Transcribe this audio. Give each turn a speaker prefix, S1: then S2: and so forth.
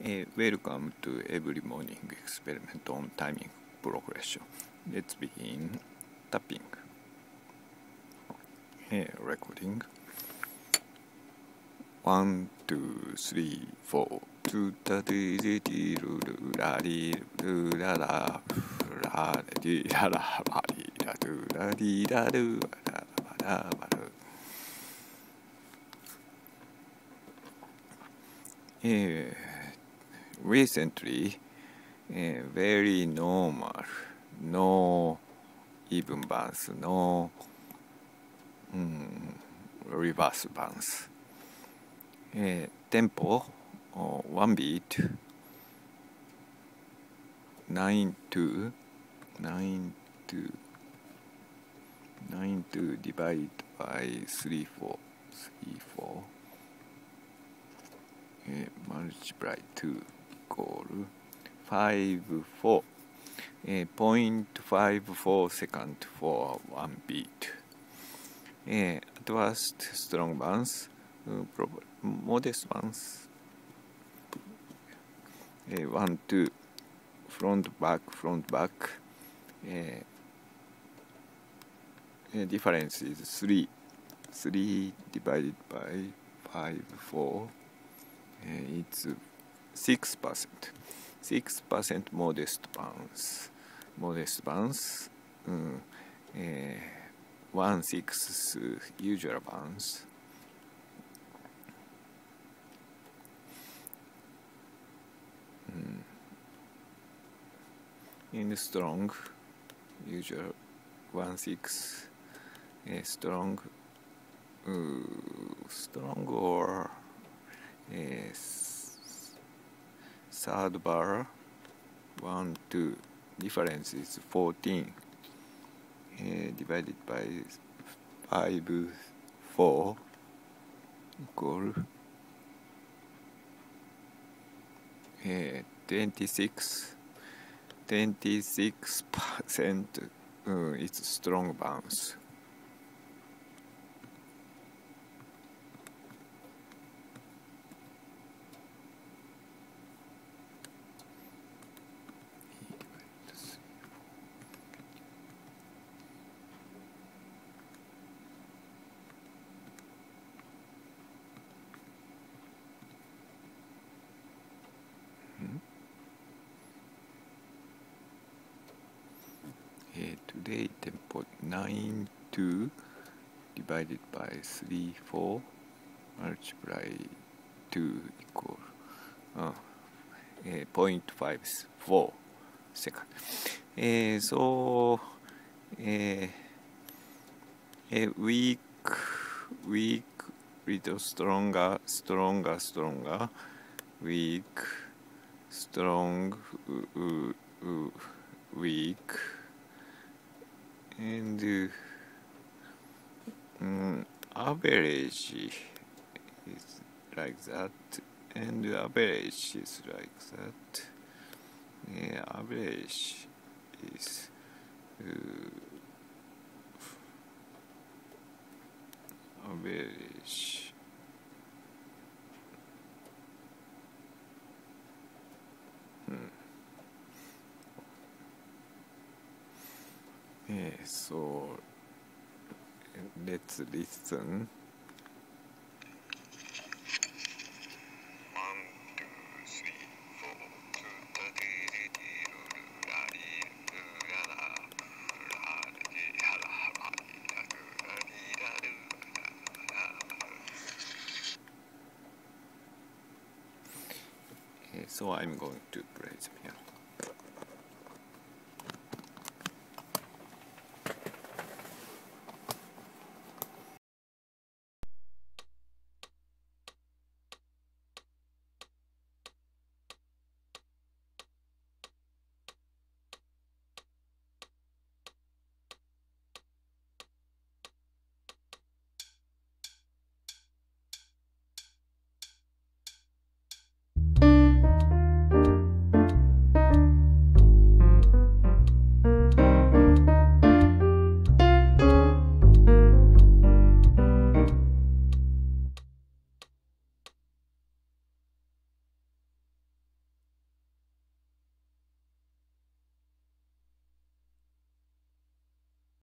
S1: Welcome to every morning experiment on timing progression. Let's begin tapping. Recording. One, two, three, four. ツタティゼティルルラリルラララリララバリラドゥラリラルバラバラバラえー recently uh, very normal no even bounce no um, reverse bounce. Uh, tempo uh, one beat 9 2 9 2 divided by 3 4 3 4 uh, multiply 2 equal 5 4 uh, 0.54 second for one beat uh, advanced strong bounce uh, modest bounce uh, 1 2 front back front back uh, uh, difference is 3 3 divided by 5 4 uh, it's 6 percent 6 percent modest bounce modest bounce うんえー、1 6 usual bounce in strong usual 1 6 uh, strong uh, strong or uh, third bar 1 2 difference is 14 uh, divided by 5 4 equal uh, 26 26 percent uh, it's strong bounce today tempo 9 2 divided by 3 4 multiply 2 equal uh, uh, 0.54 second uh, so uh, a weak weak little stronger stronger stronger weak strong uh, uh, uh, weak and um, average is like that. And average is like that. Yeah, average is uh, average Yeah, so let's listen. so I'm going to play the piano.